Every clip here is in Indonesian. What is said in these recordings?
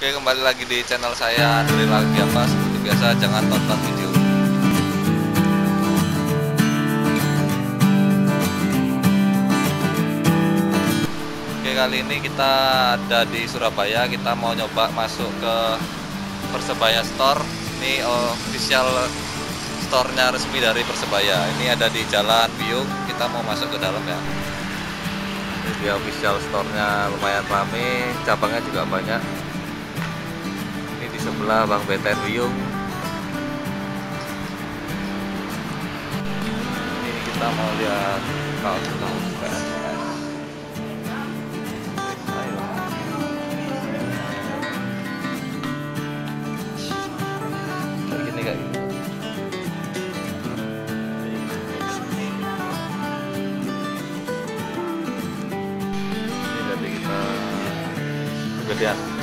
Oke kembali lagi di channel saya dari lagi. Apa seperti biasa jangan tonton video Oke kali ini kita ada di Surabaya. Kita mau nyoba masuk ke Persebaya Store. Ini official store-nya resmi dari Persebaya. Ini ada di Jalan Biung. Kita mau masuk ke dalam ya. Ini dia official store-nya. Lumayan rame. Cabangnya juga banyak sebelah Bang Beten Biung ini kita mau lihat kaos-kaos PSS Ayo.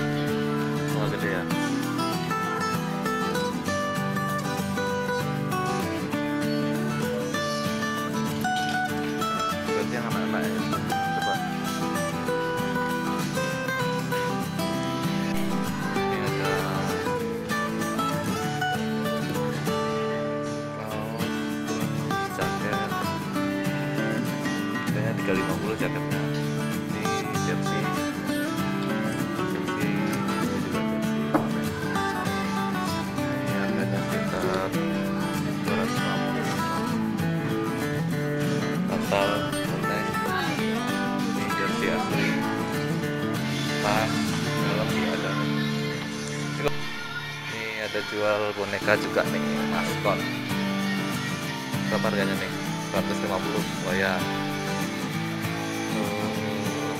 Ada jual boneka juga nih maskot berapa harganya nih? 150 buaya Oh,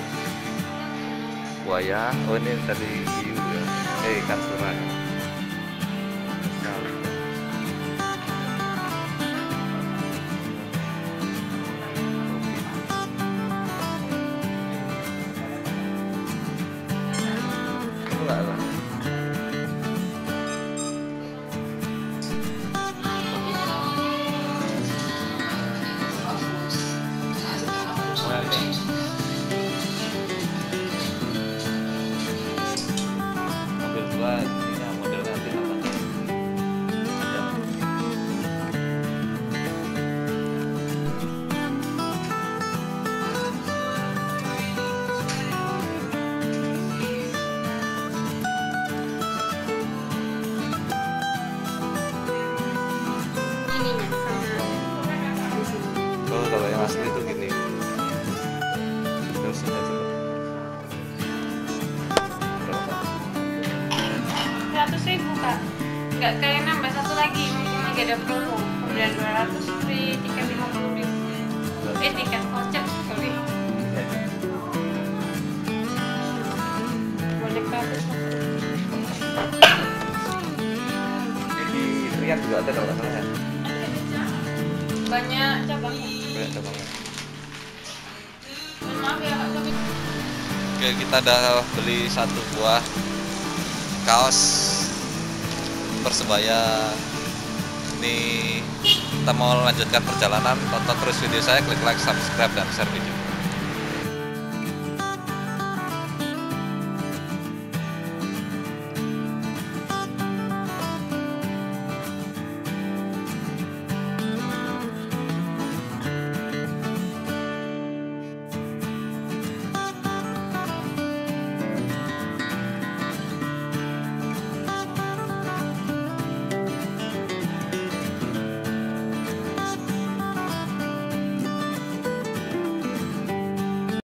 buaya oh ini tadi hiu ya. Eh ikan sekali. Enggak lah ambil dua ini yang model nanti sini oh kalau yang asli itu gini seratus ribu kak. Nggak kayak nambah satu lagi mumpung lagi ada promo pembelian dua ratus free tiket lima puluh ribu. Eh tiket voucher sorry. Boleh gratis di Riyadh juga ada kalau nggak salah ya? Banyak cabangnya banyak cabangnya. Maaf ya kak tapi Oke, kita udah beli satu buah kaos Persebaya. Ini kita mau lanjutkan perjalanan. Tonton terus video saya, klik like, subscribe, dan share video.